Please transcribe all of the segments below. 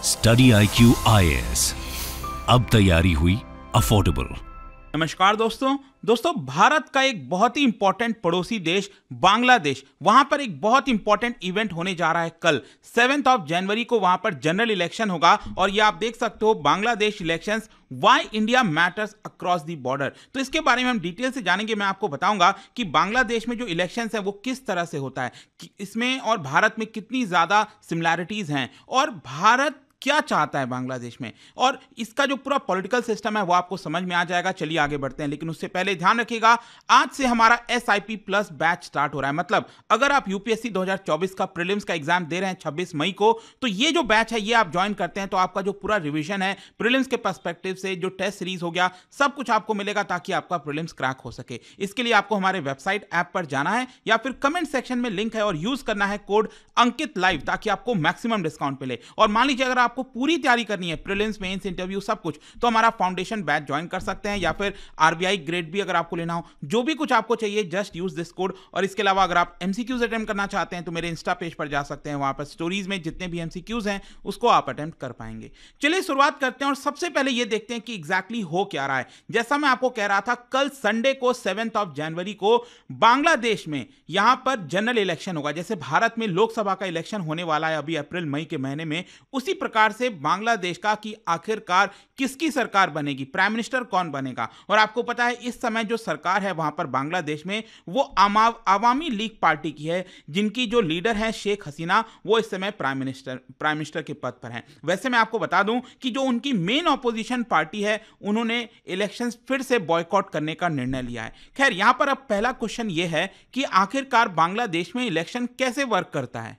Study I Q अब तैयारी हुई अफोर्डेबल। नमस्कार दोस्तों। दोस्तों, भारत का एक बहुत ही इंपॉर्टेंट पड़ोसी देश बांग्लादेश। वहाँ पर एक बहुत इंपॉर्टेंट इवेंट होने जा रहा है कल। सेवेंथ ऑफ़ जनवरी को वहाँ पर जनरल इलेक्शन होगा और ये आप देख सकते हो Bangladesh elections why India matters across the border तो इसके बारे में हम डिटेल से जानेंगे। मैं आपको बताऊँगा कि बांग्लादेश में जो इलेक्शंस है वो किस तरह से होता है इसमें और भारत में कितनी ज़्यादा सिमिलैरिटीज हैं। और भारत क्या चाहता है बांग्लादेश में? और इसका जो पूरा पॉलिटिकल सिस्टम है, वो आपको समझ में आ जाएगा। चलिए आगे बढ़ते हैं, लेकिन उससे पहले ध्यान रखिएगा, आज से हमारा एसआईपी प्लस बैच स्टार्ट हो रहा है। मतलब अगर आप यूपीएससी 2024 का प्रीलिम्स का एग्ज़ाम दे रहे हैं 26 मई को तो ये जो बैच है, ये आप ज्वाइन करते हैं तो आपका जो पूरा रिविजन है प्रिलिम्स के परस्पेक्टिव से, जो टेस्ट सीरीज़ हो गया, सब कुछ आपको मिलेगा ताकि आपका प्रिलिम्स क्रैक हो सके। इसके लिए आपको हमारे वेबसाइट ऐप पर जाना है, या फिर कमेंट सेक्शन में लिंक है और यूज़ करना है कोड अंकित लाइव ताकि आपको मैक्सिमम डिस्काउंट मिले। और मान लीजिए, अगर आपको पूरी तैयारी करनी है प्रिलिम्स मेंस इंटरव्यू सब कुछ। तो हमारा फाउंडेशन बैच ज्वाइन कर सकते हैं या फिर आरबीआई ग्रेड भी अगर आपको लेना हो, जो भी कुछ आपको चाहिए जस्ट यूज़ दिस कोड और इसके अलावा अगर आप एमसीक्यूज अटेम्प्ट करना चाहते हैं तो मेरे इंस्टा पेज पर जा सकते हैं, वहाँ पर स्टोरीज में जितने भी एमसीक्यूज हैं, उसको आप अटेम्प्ट कर पाएँगे। चलिए शुरुआत करते हैं और सबसे पहले ये देखते हैं कि एग्जैक्टली हो क्या रहा है। जैसा मैं आपको कह रहा था, कल संडे को सेवेंथ ऑफ़ जनवरी को, बांग्लादेश में यहाँ पर जनरल इलेक्शन होगा। जैसे भारत में लोकसभा का इलेक्शन होने वाला है अभी अप्रैल, मई के महीने में, उसी प्रकार से बांग्लादेश का कि आखिरकार किसकी सरकार बनेगी? प्राइम मिनिस्टर कौन बनेगा? और आपको पता है, इस समय जो सरकार है वहाँ पर बांग्लादेश में, वो आवामी लीग पार्टी की है, जिनकी जो लीडर है शेख हसीना, वो इस समय प्राइम मिनिस्टर प्राइम मिनिस्टर के पद पर हैं। वैसे मैं आपको बता दूँ कि जो उनकी मेन ऑपोजिशन पार्टी है, उन्होंने इलेक्शंस फिर से बॉयकॉट करने का निर्णय लिया है। खैर, यहाँ पर अब पहला क्वेश्चन ये है कि आखिरकार बांग्लादेश में इलेक्शन कैसे वर्क करता है?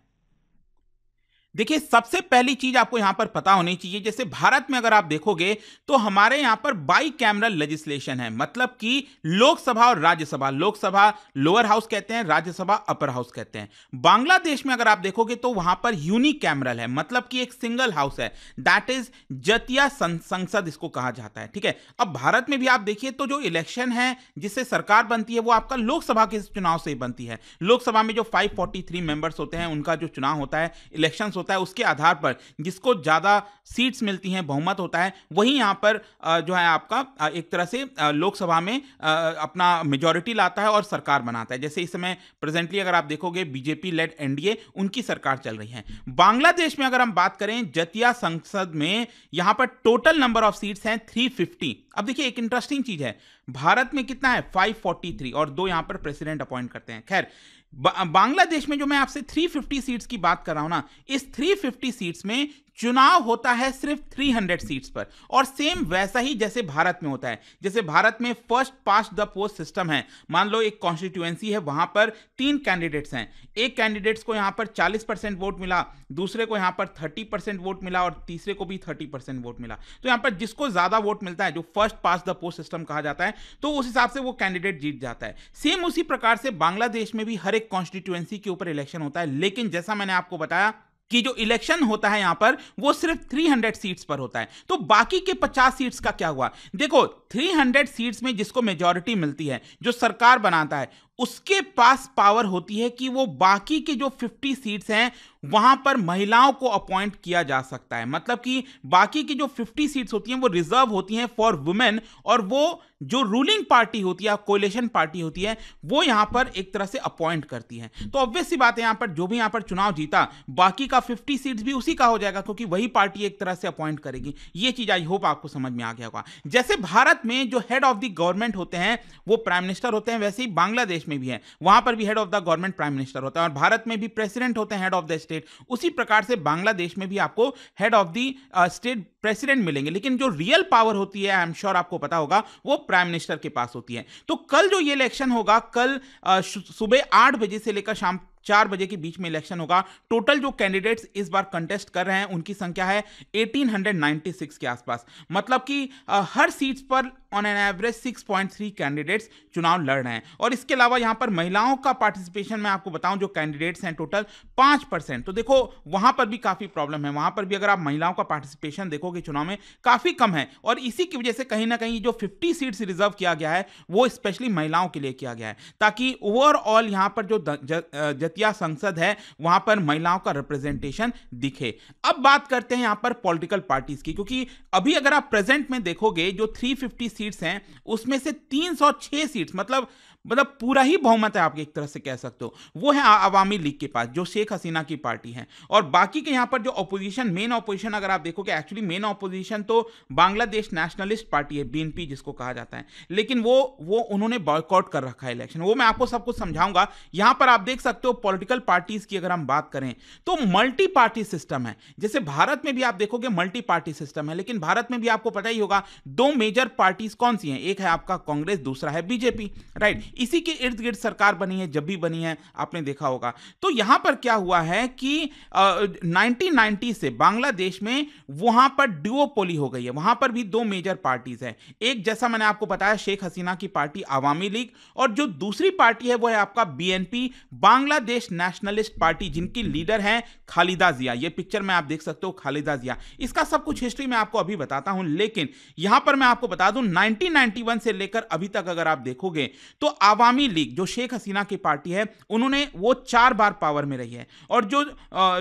देखिए, सबसे पहली चीज़ आपको यहाँ पर पता होनी चाहिए, जैसे भारत में अगर आप देखोगे तो हमारे यहाँ पर बाई कैमरल लेजिस्लेशन है। मतलब कि लोकसभा और राज्यसभा। लोकसभा लोअर हाउस कहते हैं, राज्यसभा अपर हाउस कहते हैं। बांग्लादेश में अगर आप देखोगे तो वहाँ पर यूनिक कैमरल है। मतलब कि एक सिंगल हाउस है। दैट इज़ जतिया संसद इसको कहा जाता है। ठीक है? अब भारत में भी आप देखिए तो जो इलेक्शन है, जिससे सरकार बनती है, वो आपका लोकसभा के चुनाव से बनती है। लोकसभा में जो फाइव मेंबर्स होते हैं, उनका जो चुनाव होता है इलेक्शन होता है उसके आधार पर जिसको ज़्यादा सीट्स मिलती हैं, बहुमत होता है, वही यहाँ पर जो है आपका एक तरह से लोकसभा में अपना मेजोरिटी लाता है और सरकार बनाता है। जैसे इस समय प्रेजेंटली अगर आप देखोगे बीजेपी लेड एनडीए उनकी सरकार चल रही है। बांग्लादेश में अगर हम बात करें, जतिया संसद में यहाँ पर टोटल नंबर ऑफ़ सीट्स हैं 350 अब देखिए, एक इंटरेस्टिंग चीज़ है, भारत में कितना है? 543 और दो यहाँ पर प्रेसिडेंट अपॉइंट करते हैं। खैर बांग्लादेश में जो मैं आपसे 350 सीट्स की बात कर रहा हूँ ना, इस 350 सीट्स में चुनाव होता है सिर्फ़ 300 सीट्स पर। और सेम वैसा ही जैसे भारत में होता है। जैसे भारत में first past the post system है। मान लो एक कॉन्स्टिट्यूएंसी है, वहाँ पर तीन कैंडिडेट्स हैं। एक कैंडिडेट्स को यहाँ पर 40 परसेंट वोट मिला, दूसरे को यहाँ पर 30 परसेंट वोट मिला और तीसरे को भी 30 परसेंट वोट मिला। तो यहाँ पर जिसको ज़्यादा वोट मिलता है, जो first past the post system कहा जाता है तो उस हिसाब से वो कैंडिडेट जीत जाता है। सेम उसी प्रकार से बांग्लादेश में भी हर एक कॉन्स्टिट्यूएंसी के ऊपर इलेक्शन होता है। लेकिन जैसा मैंने आपको बताया कि जो इलेक्शन होता है यहाँ पर, वो सिर्फ़ 300 सीट्स पर होता है। तो बाकी के 50 सीट्स का क्या हुआ? देखो 300 सीट्स में जिसको मेजोरिटी मिलती है, जो सरकार बनाता है उसके पास पावर होती है कि वो बाकी के जो 50 सीट्स हैं, वहाँ पर महिलाओं को अपॉइंट किया जा सकता है। मतलब कि बाकी की जो 50 सीट्स होती हैं, वो रिज़र्व होती हैं फॉर वुमेन और वो जो रूलिंग पार्टी होती है कोलेशन पार्टी होती है, वो यहाँ पर एक तरह से अपॉइंट करती है। तो ऑब्वियस सी बात है, यहाँ पर जो भी यहाँ पर चुनाव जीता, बाकी का 50 सीट्स भी उसी का हो जाएगा, क्योंकि वही पार्टी एक तरह से अपॉइंट करेगी। ये चीज़ आई होप आपको समझ में आ गया होगा। जैसे भारत में जो हेड ऑफ़ द गवर्नमेंट होते हैं, वो प्राइम मिनिस्टर होते हैं, वैसे ही बांग्लादेश में भी है। वहाँ पर भी head of the government prime minister होता है और भारत में भी प्रेसिडेंट होते हैं हेड ऑफ़ द स्टेट उसी प्रकार से बांग्लादेश में भी आपको head of the state president मिलेंगे। लेकिन जो रियल पावर होती है आई एम श्योर आपको पता होगा, वो प्राइम मिनिस्टर के पास होती है। तो कल जो ये इलेक्शन होगा, कल सुबह आठ बजे से लेकर शाम चार बजे के बीच में इलेक्शन होगा। टोटल जो कैंडिडेट्स इस बार कंटेस्ट कर रहे हैं, उनकी संख्या है 1896 के आसपास। मतलब कि हर सीट्स पर ऑन एन एवरेज 6.3 कैंडिडेट्स चुनाव लड़ रहे हैं। और इसके अलावा यहाँ पर महिलाओं का पार्टिसिपेशन मैं आपको बताऊँ, जो कैंडिडेट्स हैं टोटल पाँच परसेंट। तो देखो, वहाँ पर भी काफ़ी प्रॉब्लम है। वहाँ पर भी अगर आप महिलाओं का पार्टिसिपेशन देखोगे चुनाव में, काफ़ी कम है। और इसी की वजह से कहीं ना कहीं जो 50 सीट्स रिज़र्व किया गया है, वो स्पेशली महिलाओं के लिए किया गया है। ताकि ओवरऑल यहाँ पर जो जतिया संसद है, वहाँ पर महिलाओं का रिप्रेजेंटेशन दिखे। अब बात करते हैं यहाँ पर पॉलिटिकल पार्टीज़ की, क्योंकि अभी अगर आप प्रेजेंट में देखोगे, जो 350 सीट्स हैं उसमें से 306 सीट्स मतलब मतलब पूरा ही बहुमत है आप एक तरह से कह सकते हो। वो है आवामी लीग के पास, जो शेख हसीना की पार्टी है। और बाकी के यहाँ पर जो अपोजिशन मेन अपोजिशन अगर आप देखोगे एक्चुअली मेन अपोजिशन तो बांग्लादेश नेशनलिस्ट पार्टी है बीएनपी जिसको कहा जाता है। लेकिन वो वो उन्होंने बॉयकॉट कर रखा है इलेक्शन वो मैं आपको सब कुछ समझाऊँगा। यहाँ पर आप देख सकते हो पॉलिटिकल पार्टीज़ की अगर हम बात करें तो मल्टी पार्टी सिस्टम है। जैसे भारत में भी आप देखोगे मल्टी पार्टी सिस्टम है, लेकिन भारत में भी आपको पता ही होगा, दो मेजर पार्टीज़ कौन सी हैं? एक है आपका कांग्रेस, दूसरा है बीजेपी राइट इसी के इर्द गिर्द सरकार बनी है, जब भी बनी है, आपने देखा होगा। तो यहाँ पर क्या हुआ है कि नाइनटीन से बांग्लादेश में वहाँ पर ड्यूओपोली हो गई है। वहाँ पर भी दो मेजर पार्टीज़ है। एक, जैसा मैंने आपको बताया, शेख हसीना की पार्टी आवामी लीग और जो दूसरी पार्टी है, वो है आपका बीएनपी, बांग्लादेश नेशनलिस्ट पार्टी, जिनकी लीडर है खालिदा जिया। ये पिक्चर में आप देख सकते हो, खालिदा जिया। इसका सब कुछ हिस्ट्री मैं आपको अभी बताता हूँ, लेकिन यहाँ पर मैं आपको बता दूँ 1991 से लेकर अभी तक अगर आप देखोगे तो आवामी लीग, जो शेख हसीना की पार्टी है, उन्होंने वो चार बार पावर में रही है। और जो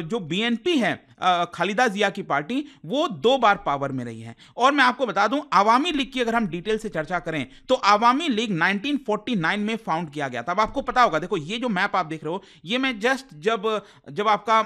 जो बीएनपी है खालिदा जिया की पार्टी, वो दो बार पावर में रही है। और मैं आपको बता दूँ, आवामी लीग की अगर हम डिटेल से चर्चा करें तो आवामी लीग 1949 में फाउंड किया गया था। अब आपको पता होगा, देखो, ये जो मैप आप देख रहे हो, ये मैं जस्ट जब जब आपका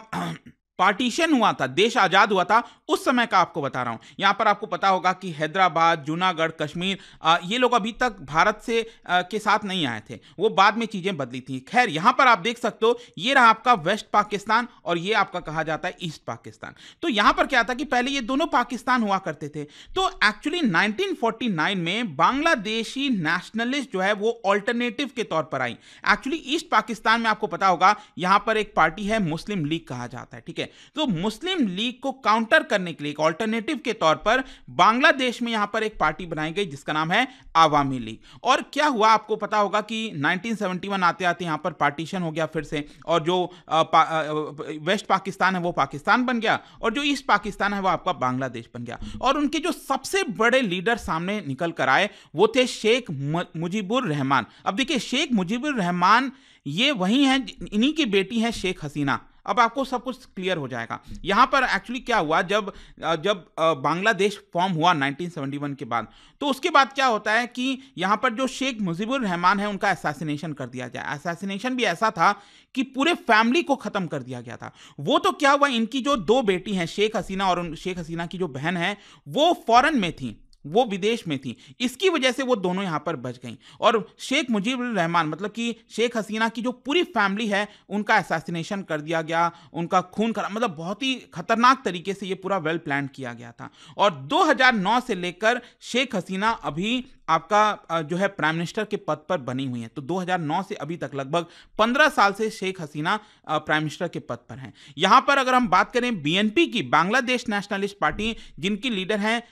पार्टीशन हुआ था, देश आज़ाद हुआ था, उस समय का आपको बता रहा हूँ। यहाँ पर आपको पता होगा कि हैदराबाद, जूनागढ़, कश्मीर ये लोग अभी तक भारत से के साथ नहीं आए थे। वो बाद में चीज़ें बदली थी। खैर, यहाँ पर आप देख सकते हो, ये रहा आपका वेस्ट पाकिस्तान और ये आपका कहा जाता है ईस्ट पाकिस्तान। तो यहाँ पर क्या था कि पहले ये दोनों पाकिस्तान हुआ करते थे। तो एक्चुअली 1949 में बांग्लादेशी नेशनलिस्ट जो है वो ऑल्टरनेटिव के तौर पर आई। एक्चुअली ईस्ट पाकिस्तान में आपको पता होगा, यहाँ पर एक पार्टी है, मुस्लिम लीग कहा जाता है, ठीक है? तो मुस्लिम लीग को काउंटर करने के लिए एक ऑल्टरनेटिव के तौर पर बांग्लादेश में यहाँ पर एक पार्टी बनाई गई जिसका नाम है आवामी लीग। और क्या हुआ आपको पता होगा कि 1971 आते आते यहाँ पर पार्टीशन हो गया फिर से, और जो वेस्ट पाकिस्तान है वो पाकिस्तान बन गया, और जो ईस्ट पाकिस्तान है वो आपका बांग्लादेश बन गया। और उनके जो सबसे बड़े लीडर सामने निकल कर आए वो थे शेख मुजीबुर रहमान। अब देखिए, शेख मुजीबुर रहमान ये वही हैं, इन्हीं की बेटी हैं शेख हसीना। अब आपको सब कुछ क्लियर हो जाएगा। यहाँ पर एक्चुअली क्या हुआ, जब जब बांग्लादेश फॉर्म हुआ 1971 के बाद तो उसके बाद क्या होता है कि यहाँ पर जो शेख मुजीबुर रहमान है, उनका असैसिनेशन कर दिया जाए असैसिनेशन भी ऐसा था कि पूरे फैमिली को ख़त्म कर दिया गया था। वो तो क्या हुआ, इनकी जो दो बेटी हैं, शेख हसीना और शेख हसीना की जो बहन है, वो फॉरन में थी। वो विदेश में थी। इसकी वजह से वो दोनों यहाँ पर बच गई। और शेख मुजीबुर रहमान मतलब कि शेख हसीना की जो पूरी फैमिली है, उनका असैसिनेशन कर दिया गया, उनका खून खरा मतलब बहुत ही खतरनाक तरीके से ये पूरा वेल प्लान किया गया था। और 2009 से लेकर शेख हसीना अभी आपका जो है प्राइम मिनिस्टर के पद पर बनी हुई है। तो 2009 से अभी तक लगभग 15 साल से शेख हसीना प्राइम मिनिस्टर के पद पर हैं। यहाँ पर अगर हम बात करें बीएनपी की बांग्लादेश नेशनलिस्ट पार्टी जिनकी लीडर हैं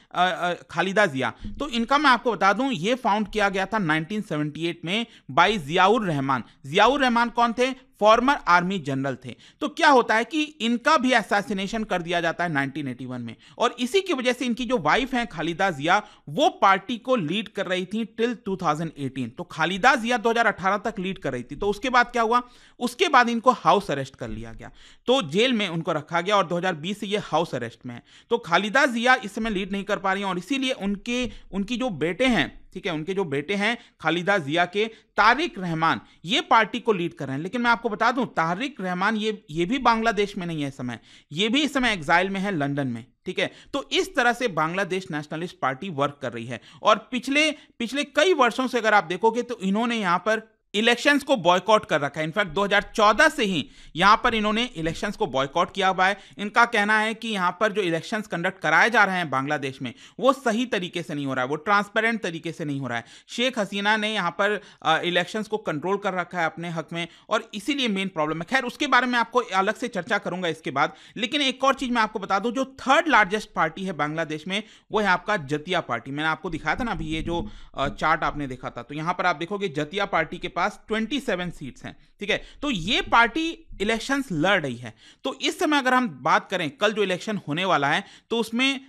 खालिदा जिया तो इनका मैं आपको बता दूँ, ये फाउंड किया गया था 1978 में बाई जियाउर रहमान। जियाउर रहमान कौन थे? फॉर्मर आर्मी जनरल थे। तो क्या होता है कि इनका भी असैसिनेशन कर दिया जाता है 1981 में। और इसी की वजह से इनकी जो वाइफ हैं, खालिदा जिया, वो पार्टी को लीड कर रही थी टिल 2018 तो खालिदा जिया 2018 तक लीड कर रही थी। तो उसके बाद क्या हुआ? उसके बाद इनको हाउस अरेस्ट कर लिया गया। तो जेल में उनको रखा गया और 2020 से ये हाउस अरेस्ट में है। तो खालिदा जिया इस समय लीड नहीं कर पा रही और इसीलिए उनके, उनकी जो बेटे हैं ठीक है, उनके जो बेटे हैं, खालिदा जिया के तारिक रहमान, ये पार्टी को लीड कर रहे हैं। लेकिन मैं आपको बता दूँ, तारिक रहमान ये ये भी बांग्लादेश में नहीं है इस समय। ये भी इस समय एग्जाइल में है लंदन में, ठीक है? तो इस तरह से बांग्लादेश नेशनलिस्ट पार्टी वर्क कर रही है। और पिछले पिछले कई वर्षों से अगर आप देखोगे तो इन्होंने यहाँ पर इलेक्शंस को बॉयकॉट कर रखा है। इनफैक्ट 2014 से ही यहाँ पर इन्होंने इलेक्शंस को बॉयकॉट किया हुआ है। इनका कहना है कि यहाँ पर जो इलेक्शंस कंडक्ट कराए जा रहे हैं बांग्लादेश में, वो सही तरीके से नहीं हो रहा है, वो ट्रांसपेरेंट तरीके से नहीं हो रहा है। शेख हसीना ने यहाँ पर इलेक्शंस को कंट्रोल कर रखा है अपने हक में और इसीलिए मेन प्रॉब्लम है। खैर, उसके बारे में आपको अलग से चर्चा करूँगा इसके बाद, लेकिन एक और चीज़ मैं आपको बता दूँ, जो थर्ड लार्जेस्ट पार्टी है बांग्लादेश में, वो है आपका जतिया पार्टी। मैंने आपको दिखाया था ना अभी ये जो चार्ट आपने देखा था तो यहाँ पर आप देखोगे जतिया पार्टी के पास 27 सीट्स हैं ठीक है? तो ये पार्टी इलेक्शंस लड़ रही है। तो इस समय अगर हम बात करें कल जो इलेक्शन होने वाला है तो उसमें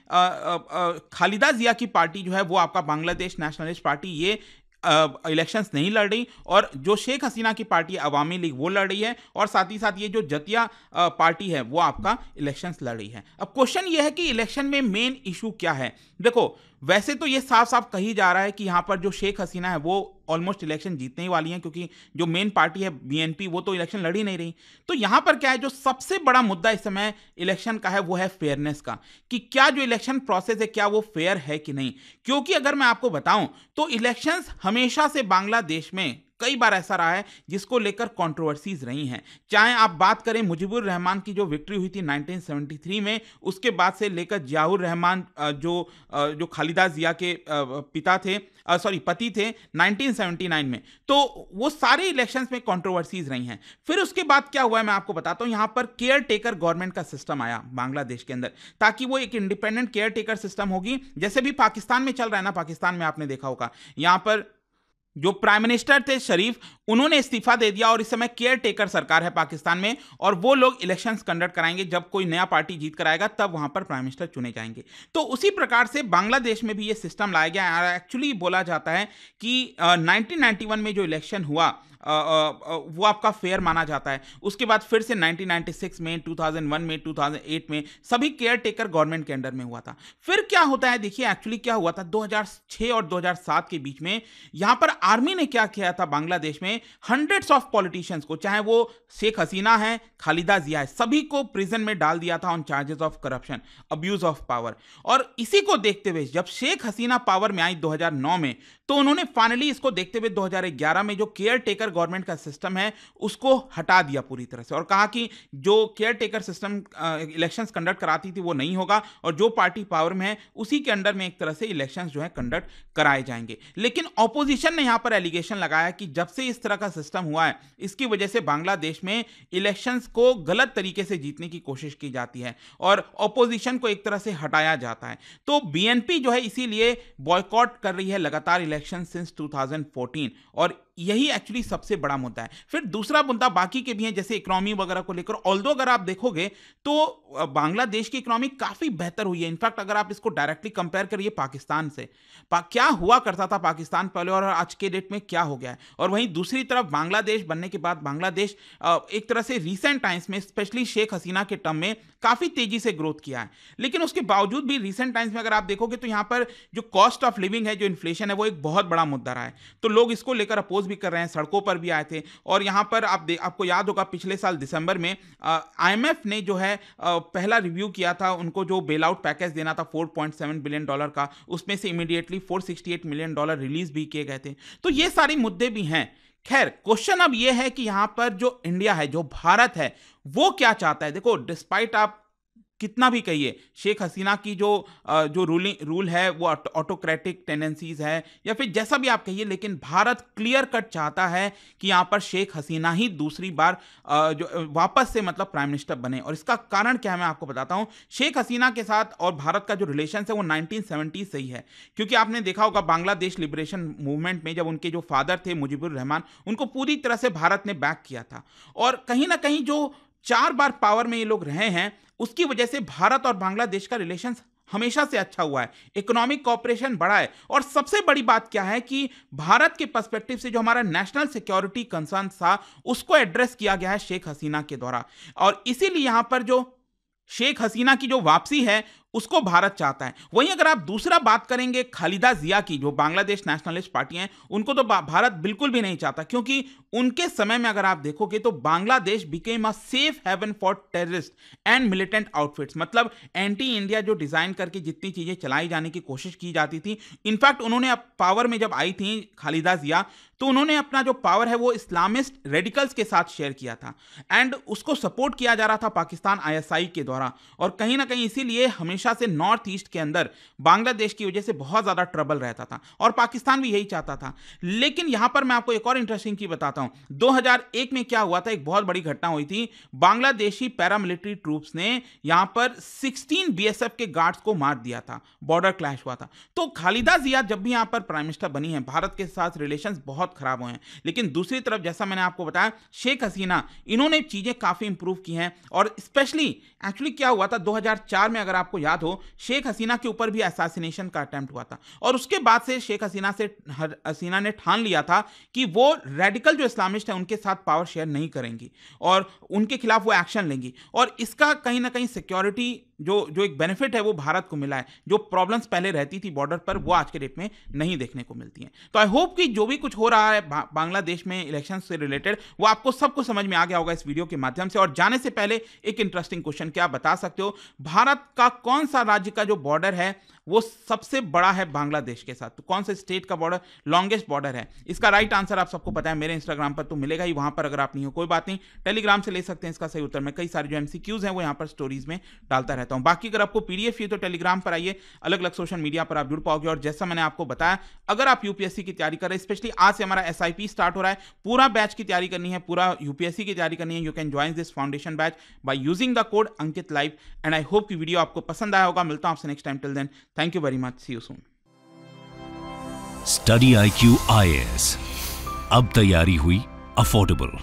खालिदा जिया की पार्टी जो है वो आपका बांग्लादेश नेशनलिस्ट पार्टी ये इलेक्शंस uh, नहीं लड़ रही और जो शेख हसीना की पार्टी अवामी लीग वो लड़ रही है और साथ ही साथ ये जो जतिया पार्टी है वो आपका इलेक्शंस लड़ रही है। अब क्वेश्चन ये है कि इलेक्शन में मेन इशू क्या है? देखो वैसे तो ये साफ़ साफ़ कही जा रहा है कि यहाँ पर जो शेख हसीना है, वो ऑलमोस्ट इलेक्शन जीतने ही वाली हैं, क्योंकि जो मेन पार्टी है बीएनपी वो तो इलेक्शन लड़ ही नहीं रही। तो यहाँ पर क्या है, जो सबसे बड़ा मुद्दा इस समय इलेक्शन का है, वो है फेयरनेस का, कि क्या जो इलेक्शन प्रोसेस है, क्या वो फेयर है कि नहीं? क्योंकि अगर मैं आपको बताऊँ तो इलेक्शंस हमेशा से बांग्लादेश में कई बार ऐसा रहा है जिसको लेकर कंट्रोवर्सीज रही हैं। चाहे आप बात करें मुजीबुर रहमान की जो विक्ट्री हुई थी 1973 में, उसके बाद से लेकर जियाउर रहमान जो जो खालिदा जिया के पिता थे सॉरी पति थे 1979 में। तो वो सारे इलेक्शंस में कंट्रोवर्सीज रही हैं। फिर उसके बाद क्या हुआ है मैं आपको बताता हूँ। यहाँ पर केयर टेकर गवर्नमेंट का सिस्टम आया बांग्लादेश के अंदर, ताकि वो एक इंडिपेंडेंट केयर टेकर सिस्टम होगी। जैसे भी पाकिस्तान में चल रहा है ना, पाकिस्तान में आपने देखा होगा। यहाँ पर जो प्राइम मिनिस्टर थे शरीफ, उन्होंने इस्तीफा दे दिया और इस समय केयर टेकर सरकार है पाकिस्तान में और वो लोग इलेक्शंस कंडक्ट कराएँगे। जब कोई नया पार्टी जीत कर आएगा, तब वहाँ पर प्राइम मिनिस्टर चुने जाएँगे। तो उसी प्रकार से बांग्लादेश में भी ये सिस्टम लाया गया एक्चुअली बोला जाता है कि नाइनटीन में जो इलेक्शन हुआ वो आपका फेयर माना जाता है। उसके बाद फिर से 1996 में 2001 में 2008 में सभी केयर टेकर गवर्नमेंट के अंडर में हुआ था। फिर क्या होता है? देखिए एक्चुअली क्या हुआ था? 2006 और 2007 के बीच में यहाँ पर आर्मी ने क्या किया था बांग्लादेश में? हंड्रेड्स ऑफ़ पॉलिटिशियंस को, चाहे वो शेख हसीना है, खालिदा जिया है, सभी को प्रिजन में डाल दिया था on charges of corruption abuse of power और इसी को देखते हुए जब शेख हसीना पावर में आई 2009 में तो उन्होंने फाइनली इसको देखते हुए 2011 में जो केयर टेकर गवर्नमेंट का सिस्टम है, उसको हटा दिया पूरी तरह से। और कहा कि जो care taker system elections conduct कराती थी वो नहीं होगा और जो पार्टी पावर में है, उसी के अंडर में एक तरह से इलेक्शंस जो है कंडक्ट कराए जाएँगे। लेकिन ऑपोजिशन ने यहाँ पर एलिगेशन लगाया कि जब से इस तरह का सिस्टम हुआ है, इसकी वजह से बांग्लादेश में इलेक्शंस को गलत तरीके से जीतने की कोशिश की जाती है और ऑपोजिशन को एक तरह से हटाया जाता है। तो बीएनपी जो है इसीलिए बॉयकॉट कर रही है लगातार इलेक्शन सिंस 2014 और यही एक्चुअली सबसे बड़ा मुद्दा है। फिर दूसरा मुद्दा बाकी के भी हैं जैसे इकोनॉमी वगैरह को लेकर। ऑल्दो अगर आप देखोगे तो बांग्लादेश की इकोनॉमी काफ़ी बेहतर हुई है। इनफैक्ट अगर आप इसको डायरेक्टली कंपेयर करिए पाकिस्तान से पा, क्या हुआ करता था पाकिस्तान पहले और आज के डेट में क्या हो गया है? और वहीं दूसरी तरफ़ बांग्लादेश बनने के बाद बांग्लादेश एक तरह से रिसेंट टाइम्स में स्पेशली शेख हसीना के टर्म में काफ़ी तेज़ी से ग्रोथ किया है। लेकिन उसके बावजूद भी रिसेंट टाइम्स में अगर आप देखोगे तो यहाँ पर जो कॉस्ट ऑफ़ लिविंग है जो इन्फ्लेशन है वो एक बहुत बड़ा मुद्दा रहा है। तो लोग इसको लेकर अपोज भी कर रहे हैं, सड़कों पर भी आए थे। और यहाँ पर आप दे, आपको याद होगा, पिछले साल दिसंबर में आईएमएफ ने जो है पहला रिव्यू किया था, उनको जो बेल आउट पैकेज देना था 4.7 बिलियन डॉलर का, उसमें से इमीडिएटली 468 मिलियन डॉलर रिलीज़ भी किए गए थे। तो ये सारे मुद्दे भी हैं। खैर क्वेश्चन अब ये है कि यहाँ पर जो इंडिया है, जो भारत है, वो क्या चाहता है? देखो डिस्पाइट आप कितना भी कहिए, शेख हसीना की जो जो रूलिंग, रूल है, वो ऑटोक्रेटिक टेंडेंसीज है, या फिर जैसा भी आप कहिए, लेकिन भारत क्लियर कट चाहता है कि यहाँ पर शेख हसीना ही दूसरी बार जो वापस से मतलब प्राइम मिनिस्टर बने। और इसका कारण क्या है, मैं आपको बताता हूँ। शेख हसीना के साथ और भारत का जो रिलेशन है, वो नाइनटीन से ही है। क्योंकि आपने देखा होगा बांग्लादेश लिबरेशन मूवमेंट में जब उनके जो फादर थे, मुजीबुर रहमान, उनको पूरी तरह से भारत ने बैक किया था। और कहीं ना कहीं जो चार बार पावर में ये लोग रहे हैं उसकी वजह से भारत और बांग्लादेश का रिलेशन हमेशा से अच्छा हुआ है। इकोनॉमिक कॉपरेशन बढ़ा है। और सबसे बड़ी बात क्या है कि भारत के पर्सपेक्टिव से जो हमारा नेशनल सिक्योरिटी कंसर्न था, उसको एड्रेस किया गया है शेख हसीना के द्वारा। और इसीलिए यहाँ पर जो शेख हसीना की जो वापसी है उसको भारत चाहता है। वहीं अगर आप दूसरा बात करेंगे, खालिदा जिया की, जो बांग्लादेश नेशनलिस्ट पार्टी है, उनको तो भारत बिल्कुल भी नहीं चाहता, क्योंकि उनके समय में अगर आप देखोगे तो Bangladesh became a safe haven for terrorist and militant outfits मतलब एंटी इंडिया जो डिज़ाइन करके जितनी चीज़ें चलाई जाने की कोशिश की जाती थी। इनफैक्ट उन्होंने पावर में जब आई थी, खालिदा जिया तो उन्होंने अपना जो पावर है वो इस्लामिस्ट रेडिकल्स के साथ शेयर किया था। एंड उसको सपोर्ट किया जा रहा था पाकिस्तान आईएसआई के द्वारा। और कहीं ना कहीं इसीलिए हमेशा से नॉर्थ ईस्ट के अंदर बांग्लादेश की वजह से बहुत ज़्यादा ट्रबल रहता था। और पाकिस्तान भी यही चाहता था। लेकिन यहाँ पर मैं आपको एक और इंटरेस्टिंग चीज़ बताता हूँ। 2001 में क्या हुआ था? एक बहुत बड़ी घटना हुई थी। बांग्लादेशी पैरामिलिट्री ट्रूप्स ने यहाँ पर 16 बीएसएफ के गार्ड्स को मार दिया था। बॉर्डर क्लैश हुआ था। तो खालिदा जिया जब भी यहाँ पर प्राइम मिनिस्टर बनी है, भारत के साथ रिलेशन बहुत खराब हुए हैं। लेकिन दूसरी तरफ़, जैसा मैंने आपको बताया, शेख हसीना, इन्होंने चीज़ें काफ़ी इंप्रूव की हैं और स्पेशली एक्चुअली क्या हुआ था? 2004 में अगर आपको याद हो, शेख हसीना के ऊपर भी असैसिनेशन का अटेम्प्ट हुआ था। और उसके बाद से शेख हसीना से हसीना ने ठान लिया था कि वो रेडिकल जो इस्लामिस्ट है, उनके साथ पावर शेयर नहीं करेंगी और उनके खिलाफ वो एक्शन लेंगी। और इसका कहीं ना कहीं सिक्योरिटी जो जो एक बेनिफिट है वो भारत को मिला है। जो प्रॉब्लम्स पहले रहती थी बॉर्डर पर, वो आज के डेट में नहीं देखने को मिलती हैं। तो आई होप कि जो भी कुछ हो रहा है बांग्लादेश में इलेक्शन से रिलेटेड वो आपको सबको समझ में आ गया होगा इस वीडियो के माध्यम से। और जाने से पहले एक इंटरेस्टिंग क्वेश्चन क्या बता सकते हो? भारत का कौन सा राज्य का जो बॉर्डर है वो सबसे बड़ा है बांग्लादेश के साथ। तो कौन से स्टेट का बॉर्डर लॉन्गेस्ट बॉर्डर है। इसका राइट आंसर आप सबको पता है, मेरे इंस्टाग्राम पर तो मिलेगा ही, वहाँ पर अगर आप नहीं हो, कोई बात नहीं। टेलीग्राम से ले सकते हैं इसका सही उत्तर। मैं कई सारे जो एमसीक्यूज हैं, वो यहाँ पर स्टोरीज में डालता रहता हूँ। बाकी अगर आपको पीडीएफ चाहिए तो टेलीग्राम पर आइए अलग अलग सोशल मीडिया पर आप जुड़ पाओगे। और जैसा मैंने आपको बताया, अगर आप यूपीएससी की तैयारी कर रहे हैं स्पेशली आज से हमारा एसआईपी स्टार्ट हो रहा है, पूरा बैच की तैयारी करनी है, पूरा यूपीएससी की तैयारी करनी है। You can join this foundation batch by using the code Ankit live and I hope की वीडियो आपको पसंद आया होगा। मिलता हूँ आपसे next time till then thank you very much see you soon study I Q I S अब तैयारी हुई अफोर्डेबल